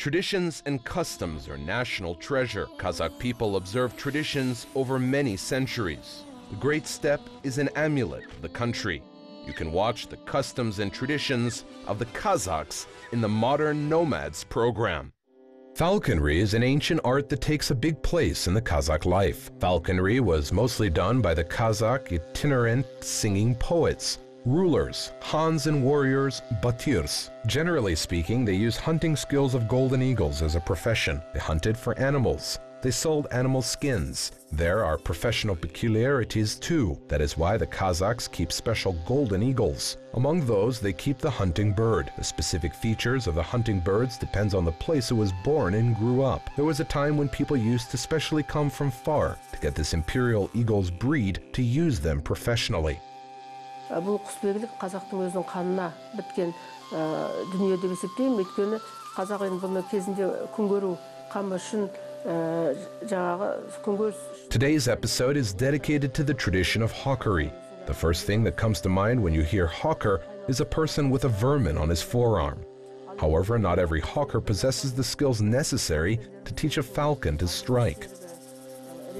Traditions and customs are national treasure. Kazakh people observe traditions over many centuries. The Great Steppe is an amulet of the country. You can watch the customs and traditions of the Kazakhs in the Modern Nomads program. Falconry is an ancient art that takes a big place in the Kazakh life. Falconry was mostly done by the Kazakh itinerant singing poets, rulers, Khans and warriors, Batirs. Generally speaking, they used hunting skills of golden eagles as a profession. They hunted for animals. They sold animal skins. There are professional peculiarities too. That is why the Kazakhs keep special golden eagles. Among those, they keep the hunting bird. The specific features of the hunting birds depends on the place it was born and grew up. There was a time when people used to specially come from far to get this imperial eagle's breed to use them professionally. бұл құсбегілік қазақтың өзінің қанына біткен дүние деп есептеймін өйткені қазақ енді бұны кезінде күн көру қамы үшін Today's episode is dedicated to the tradition of hawkery. The first thing that comes to mind when you hear hawker is a person with a vermin on his forearm. However, not every hawker possesses the skills necessary to teach a falcon to strike.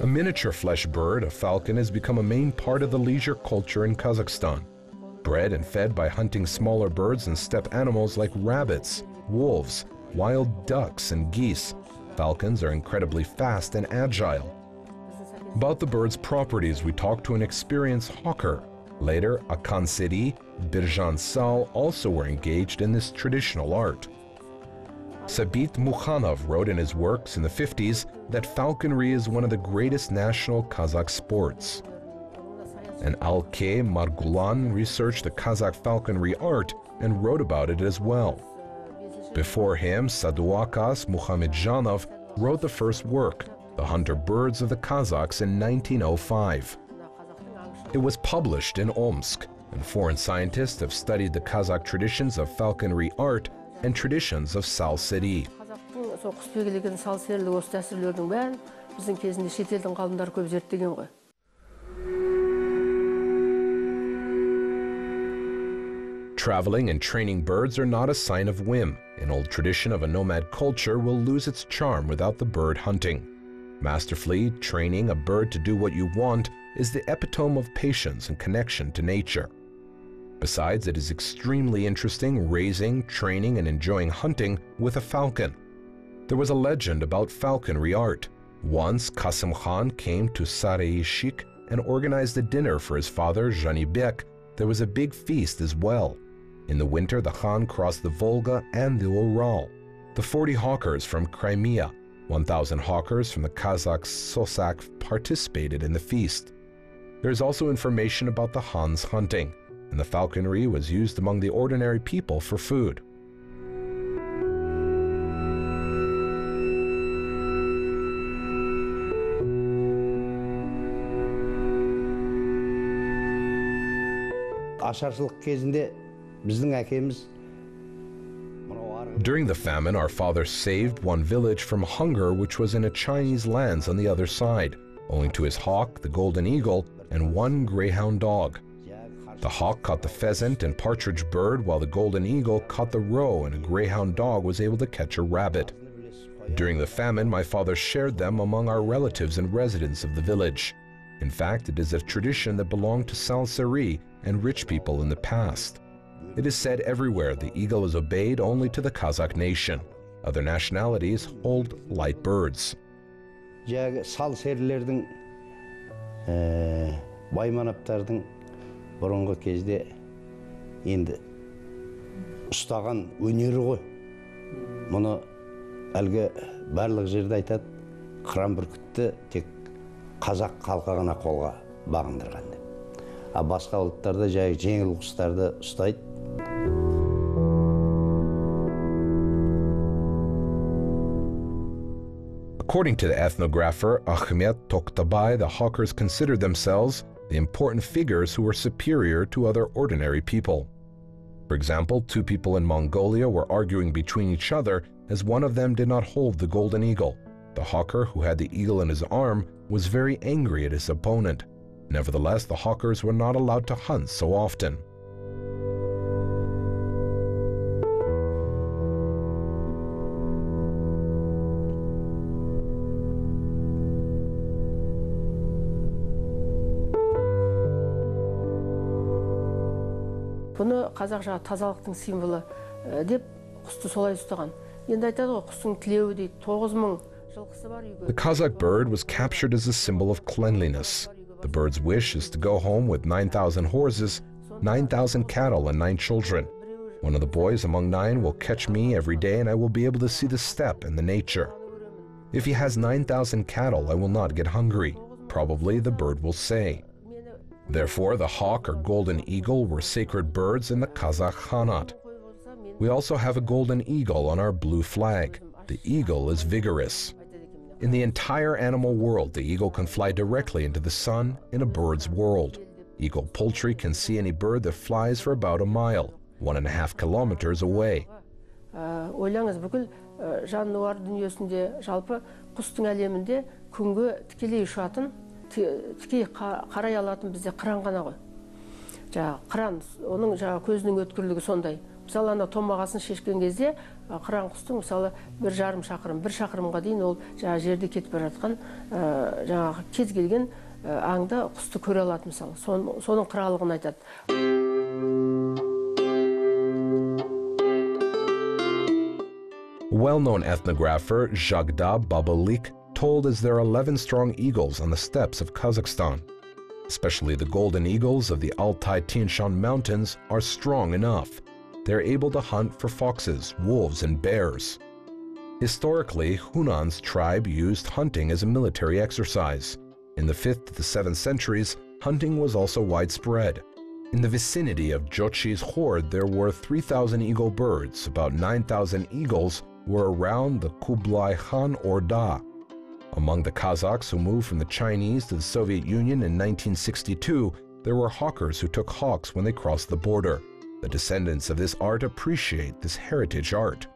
A miniature flesh bird, a falcon, has become a main part of the leisure culture in Kazakhstan. Bred and fed by hunting smaller birds and steppe animals like rabbits, wolves, wild ducks, and geese, falcons are incredibly fast and agile. About the bird's properties, we talked to an experienced hawker. Later, Akan Seri, Birjan Sal also were engaged in this traditional art. Sabit Mukhanov wrote in his works in the 50s that falconry is one of the greatest national Kazakh sports. And Alke Margulan researched the Kazakh falconry art and wrote about it as well. Before him, Saduakas Muhammadjanov wrote the first work, The Hunter Birds of the Kazakhs, in 1905. It was published in Omsk, and foreign scientists have studied the Kazakh traditions of falconry art and traditions of Sal City. Traveling and training birds are not a sign of whim. An old tradition of a nomad culture will lose its charm without the bird hunting. Masterfully training a bird to do what you want is the epitome of patience and connection to nature. Besides, it is extremely interesting raising, training, and enjoying hunting with a falcon. There was a legend about falconry art. Once, Qasim Khan came to Sarayishik and organized a dinner for his father, Janibek. There was a big feast as well. In the winter, the Khan crossed the Volga and the Ural. The 40 hawkers from Crimea, 1,000 hawkers from the Kazakh Sosak participated in the feast. There is also information about the Khan's hunting and the falconry was used among the ordinary people for food. During the famine, our father saved one village from hunger which was in a Chinese lands on the other side, owing to his hawk, the golden eagle, and one greyhound dog. The hawk caught the pheasant and partridge bird, while the golden eagle caught the roe, and a greyhound dog was able to catch a rabbit. During the famine, my father shared them among our relatives and residents of the village. In fact, it is a tradition that belonged to Salsari and rich people in the past. It is said everywhere the eagle is obeyed only to the Kazakh nation. Other nationalities hold light birds. Бұрынғы кезде енді ұстаған өнері ғой. Мұны әлгі барлық жерде айтады қыран бүркітті тек қазақ халқы ғана қолға бағындырған деп. А басқа ұлттарда жай жеңіл құстарды ұстайды. According to the ethnographer Ahmet Toktabay, the Hawkers considered themselves the important figures who were superior to other ordinary people. For example, two people in Mongolia were arguing between each other as one of them did not hold the golden eagle. The hawker who had the eagle in his arm was very angry at his opponent. Nevertheless, the hawkers were not allowed to hunt so often. бұны қазақ жағы тазалықтың символы ә, деп құсты солай ұстаған енді айтады ғой құстың тілеуі дейді тоғыз мың жылқысы бар The үйге Kazakh bird was captured as a symbol of cleanliness. The bird's wish is to go home with 9,000 horses, 9,000 cattle, and nine children. One of the boys among nine will catch me every day, and I will be able to see the steppe and the nature. If he has 9,000 cattle, I will not get hungry. Probably the bird will say. Therefore, the hawk or golden eagle were sacred birds in the Kazakh Khanate. We also have a golden eagle on our blue flag. The eagle is vigorous. In the entire animal world, the eagle can fly directly into the sun in a bird's world. Eagle poultry can see any bird that flies for about a mile, one and a half kilometers away. Ә, ойлаңыз бүкіл ә, жануар дүниесінде жалпы құстың әлемінде күнге тікелей ұшатын ти- тікей қа- қарай алатын бізде қыран ғана ғой. Жаңағы қыран оның жаңағы көзінің өткірлігі сондай. Мысалы ана томағасын шешкен кезде қыран құстың мысалы бір жарым шақырым бір шақырымға дейін ол жаңағы жерде кетіп бара жатқан ә, жаңағы кез келген аңды құсты көре алады мысалы. Сон- соның қырағылығын айтады. Well-known ethnographer Jagda Babalik told there are 11 strong eagles on the steppes of Kazakhstan. Especially the golden eagles of the Altai Tian Shan Mountains are strong enough. They're able to hunt for foxes, wolves, and bears. Historically, Hunan's tribe used hunting as a military exercise. In the 5th to the 7th centuries, hunting was also widespread. In the vicinity of Jochi's horde, there were 3,000 eagle birds. About 9,000 eagles were around the Kublai Khan Orda. Among the Kazakhs who moved from the Chinese to the Soviet Union in 1962, there were hawkers who took hawks when they crossed the border. The descendants of this art appreciate this heritage art.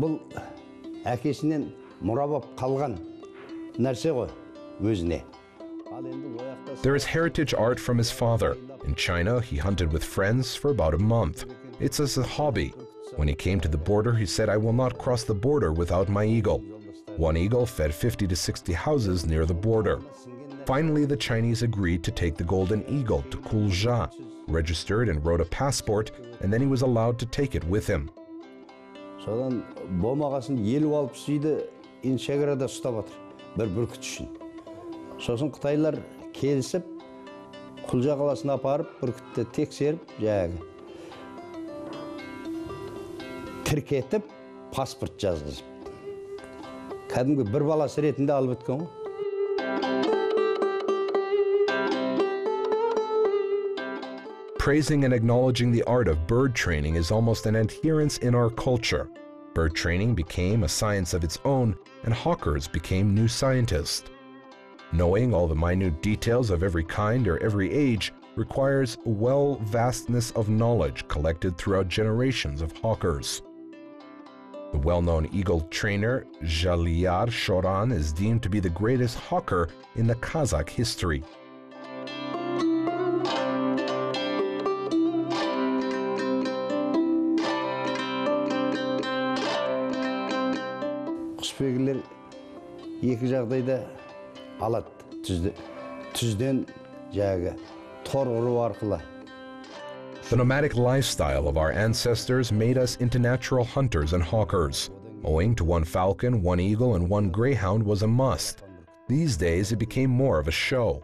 бұл әкесінен мұра болып қалған нәрсе ғой өзіне ал енді ол жақта There is heritage art from his father. In China, he hunted with friends for about a month. It's as a hobby. When he came to the border, he said, I will not cross the border without my eagle. One eagle fed 50 to 60 houses near the border. Finally, the Chinese agreed to take the golden eagle to Kulja, registered and wrote a passport, and then he was allowed to take it with him. Содан болмағасын елу алпыс үйді енді ұстап жатыр бір бүркіт үшін. Сосын қытайлар келісіп құлжа қаласына апарып бүркітті тексеріп жаңағы тіркетіп паспорт жазғызып. Кәдімгі бір баласы ретінде алып өткен ғой. Praising and acknowledging the art of bird training is almost an adherence in our culture. Bird training became a science of its own, and hawkers became new scientists. Knowing all the minute details of every kind or every age requires a well vastness of knowledge collected throughout generations of hawkers. The well-known eagle trainer Jaliar Shoran is deemed to be the greatest hawker in the Kazakh history. құсбегілер екі жағдайда алады түзде түзден жаңағы тор құру арқылы The nomadic lifestyle of our ancestors made us into natural hunters and hawkers. Owing to one falcon, one eagle, and one greyhound was a must. These days, it became more of a show.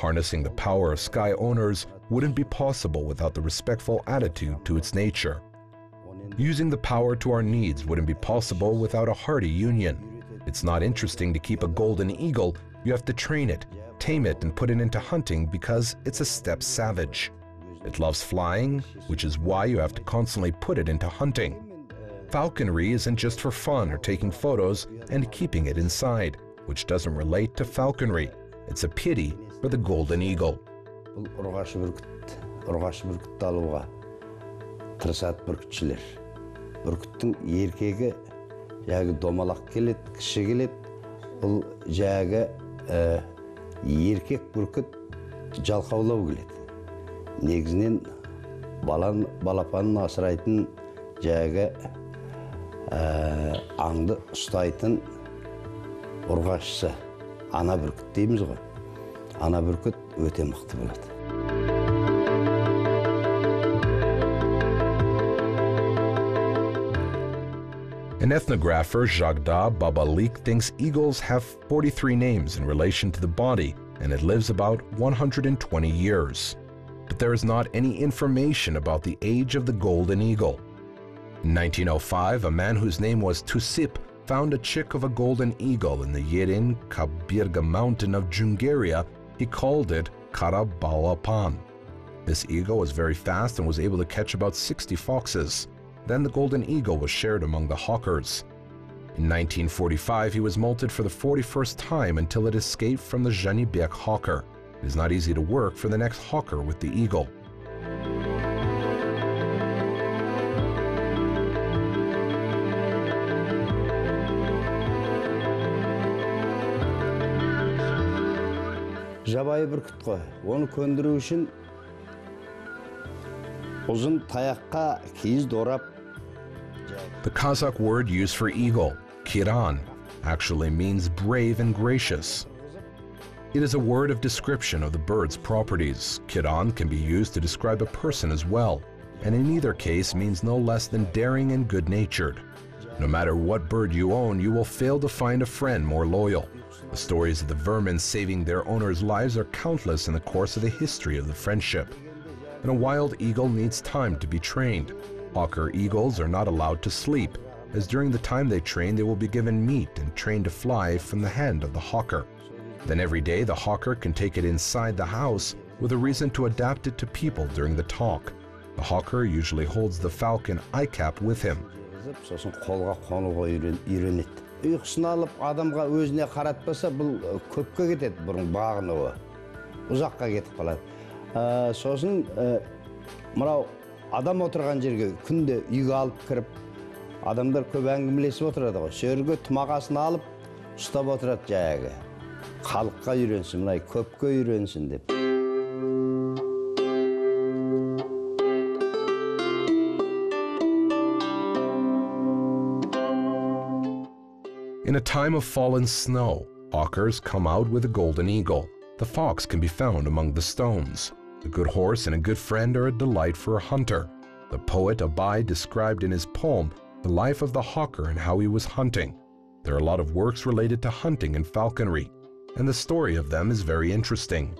Harnessing the power of sky owners wouldn't be possible without the respectful attitude to its nature. Using the power to our needs wouldn't be possible without a hearty union. It's not interesting to keep a golden eagle, you have to train it, tame it, and put it into hunting because it's a step savage. It loves flying, which is why you have to constantly put it into hunting. Falconry isn't just for fun or taking photos and keeping it inside, which doesn't relate to falconry. It's a pity for the golden eagle. Тырысады бүркітшілер. Бүркіттің еркегі жаңағы домалақ келеді кіші келеді. Бұл жаңағы ә, еркек бүркіт жалқаулау келеді. Негізінен балан, балапанын асырайтын жаңағы ә, аңды ұстайтын ұрғашысы. Ана бүркіт дейміз ғой. Ана бүркіт өте мықты болады. An ethnographer, Jagda Babalik, thinks eagles have 43 names in relation to the body, and it lives about 120 years. But there is not any information about the age of the golden eagle. In 1905, a man whose name was Tusip found a chick of a golden eagle in the Yerin Kabirga mountain of Jungaria. He called it Karabalapan. This eagle was very fast and was able to catch about 60 foxes. Then the golden eagle was shared among the hawkers. In 1945, he was molted for the 41st time until it escaped from the Janibek hawker. It is not easy to work for the next hawker with the eagle. жабайы бүркіт қой оны көндіру үшін the Kazakh word used for eagle, kiran, actually means brave and gracious. It is a word of description of the bird's properties. Kiran can be used to describe a person as well, and in either case means no less than daring and good-natured. No matter what bird you own, you will fail to find a friend more loyal. The stories of the vermin saving their owners' lives are countless in the course of the history of the friendship And a wild eagle needs time to be trained. Hawker eagles are not allowed to sleep, as during the time they train they will be given meat and trained to fly from the hand of the hawker. Then every day the hawker can take it inside the house with a reason to adapt it to people during the talk. The hawker usually holds the falcon ICAP with him. Қызып, сосын қолға қонуға үйрен, үйренеді ұйқысын алып адамға өзіне қаратпаса бұл э, көпке кетеді бұрын бағынуы ұзаққа кетіп қалады Ә, сосын ә, мынау адам отырған жерге күнде үйге алып кіріп адамдар көп әңгімелесіп отырады ғой сол жерге тұмағасын алып ұстап отырады жаңағы халыққа үйренсін мына көпке үйренсін деп In a time of fallen snow, hawkers come out with a golden eagle. The fox can be found among the stones. A good horse and a good friend are a delight for a hunter. The poet Abai described in his poem the life of the hawker and how he was hunting. There are a lot of works related to hunting and falconry, and the story of them is very interesting.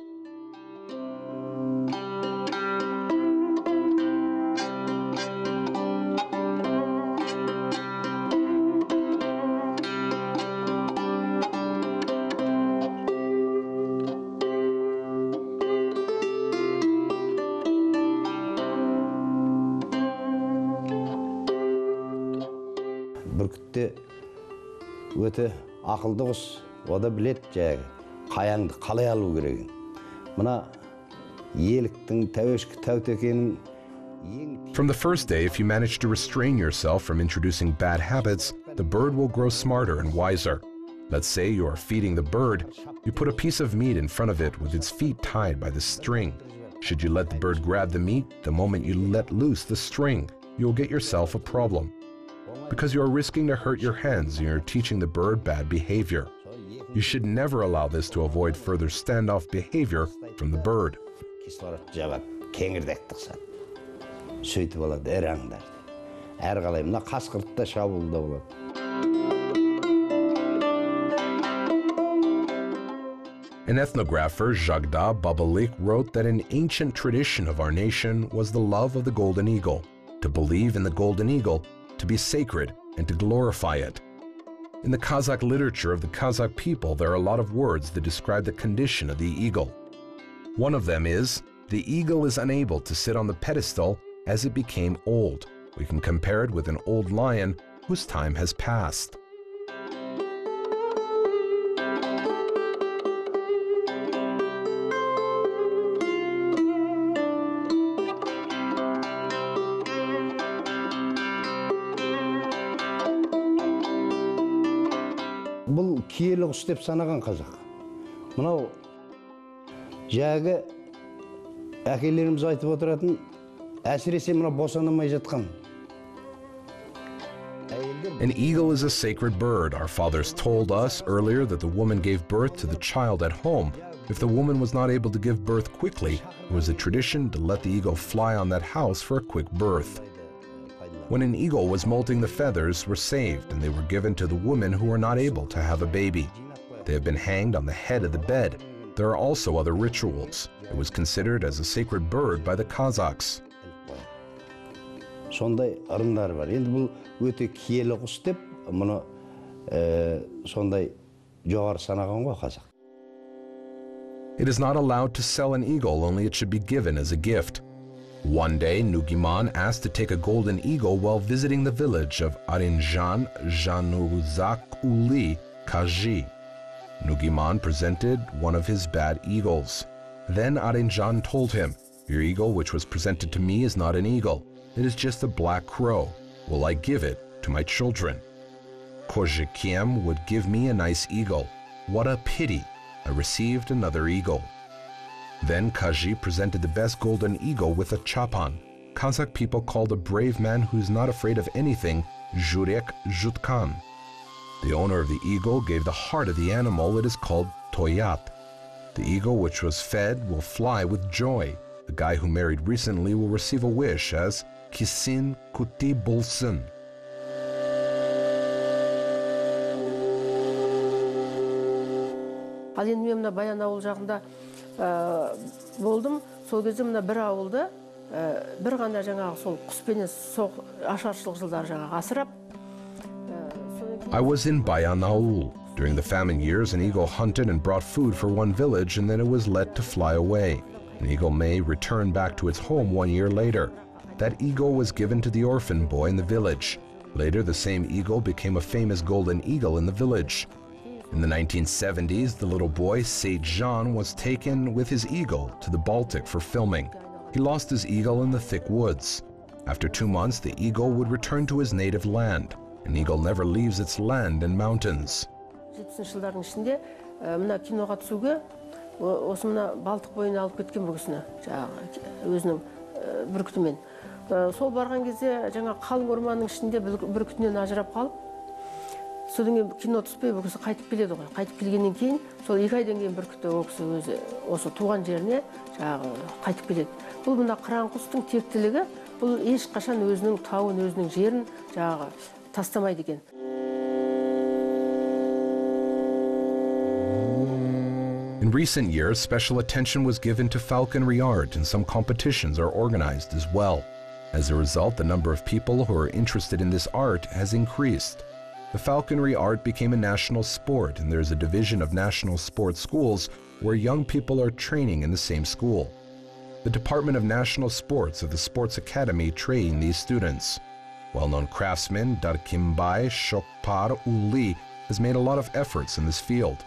бүркітте өте ақылды құс о да біледі жаңағы қаяңды қалай алу керегін мына еліктің тәуешкі тәутекенің ең From the first day, if you manage to restrain yourself from introducing bad habits, the bird will grow smarter and wiser. Let's say you are feeding the bird, you put a piece of meat in front of it with its feet tied by the string. Should you let the bird grab the meat, the moment you let loose the string, you will get yourself a problem. because you are risking to hurt your hands, and you're teaching the bird bad behavior. You should never allow this to avoid further standoff behavior from the bird. An ethnographer, Jagda Babalik, wrote that an ancient tradition of our nation was the love of the golden eagle. To believe in the golden eagle to be sacred, and to glorify it. In the Kazakh literature of the Kazakh people, there are a lot of words that describe the condition of the eagle. One of them is, the eagle is unable to sit on the pedestal as it became old. We can compare it with an old lion whose time has passed. киелі құс деп санаған қазақ мынау жәгі әкелеріміз айтып отыратын әсіресе мына босанамай жатқан An eagle is a sacred bird. Our fathers told us earlier that the woman gave birth to the child at home. If the woman was not able to give birth quickly, it was a tradition to let the eagle fly on that house for a quick birth. When an eagle was molting, the feathers were saved and they were given to the women who were not able to have a baby. They have been hanged on the head of the bed. There are also other rituals. It was considered as a sacred bird by the Kazakhs. сондай ырымдары бар енді бұл өте киелі құс деп мұны ә, сондай жоғары санаған ғой қазақ It is not allowed to sell an eagle, only it should be given as a gift. One day, Nugiman asked to take a golden eagle while visiting the village of Arinjan Januzakuli Kaji. Nugiman presented one of his bad eagles. Then Arinjan told him, Your eagle which was presented to me is not an eagle. It is just a black crow. Will I give it to my children? Kojikiem would give me a nice eagle. What a pity! I received another eagle. Then Kaji presented the best golden eagle with a chapan. Kazakh people called a brave man who's not afraid of anything Jurek Jutkan. The owner of the eagle gave the heart of the animal. It is called Toyat. The eagle which was fed will fly with joy. The guy who married recently will receive a wish as Kisin Kuti Bulsun. ал енді мен мына баян ауыл жағында ә, болдым сол кезде мына бір ауылды ә, бір ғана жаңағы сол құспенен соқ ашаршылық жылдары жаңағы асырап ә, содан кейін I was in Bayanaul. During the famine years, an eagle hunted and brought food for one village, and then it was let to fly away. An eagle may return back to its home one year later. That eagle was given to the orphan boy in the village. Later, the same eagle became a famous golden eagle in the village. In the 1970s, the little boy, Seit Jean, was taken with his eagle to the Baltic for filming. He lost his eagle in the thick woods. After two months, the eagle would return to his native land. An eagle never leaves its land and mountains. жетпісінші жылдардың ішінде ә, мына киноға түсуге о- осы мына балтық бойына алып кеткен бұл кісіні жаңағы өзінің ә, бүркітімен Ә, сол барған кезде жаңа қалың орманның ішінде бүл- бүркітінен ажырап қалып содан кейін кино түспей бұл кісі қайтып келеді ғой қайтып келгеннен кейін сол екі айдан кейін бүркіті ол кісі өзі осы туған жеріне жаңағы қайтып келеді бұл мына қыран құстың тектілігі бұл ешқашан өзінің тауын өзінің жерін жаңағы тастамайды екен In recent years, special attention was given to falconry art and some competitions are organized as well. As a result, the number of people who are interested in this art has increased. The falconry art became a national sport and there's a division of national sports schools where young people are training in the same school. The Department of National Sports of the Sports Academy train these students. Well-known craftsman Darkimbai Shokpar Uli has made a lot of efforts in this field.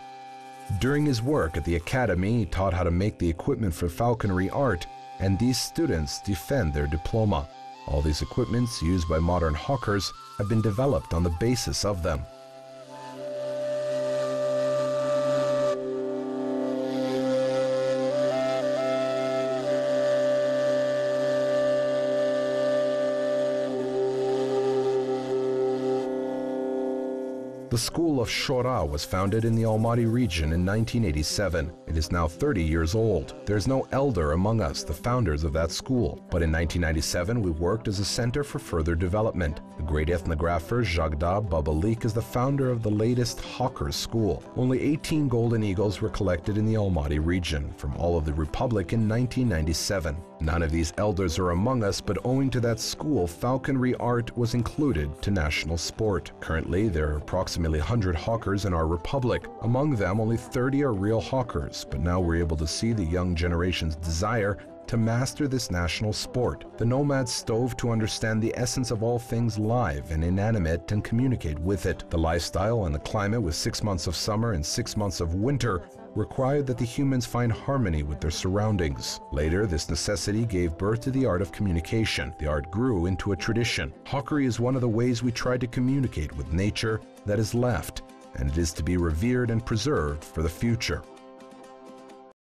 During his work at the academy, he taught how to make the equipment for falconry art, and these students defend their diploma. All these equipments used by modern hawkers have been developed on the basis of them. The school of Shora was founded in the Almaty region in 1987. It is now 30 years old. There is no elder among us, the founders of that school. But in 1997, we worked as a center for further development. The great ethnographer Jagda Babalik is the founder of the latest Hawkers School. Only 18 golden eagles were collected in the Almaty region from all of the Republic in 1997. None of these elders are among us, but owing to that school, falconry art was included to national sport. Currently, there are approximately 100 hawkers in our republic. Among them, only 30 are real hawkers, but now we're able to see the young generation's desire to master this national sport. The nomads stove to understand the essence of all things live and inanimate and communicate with it. The lifestyle and the climate with six months of summer and six months of winter required that the humans find harmony with their surroundings. Later, this necessity gave birth to the art of communication. The art grew into a tradition. Hawkery is one of the ways we try to communicate with nature that is left and it is to be revered and preserved for the future.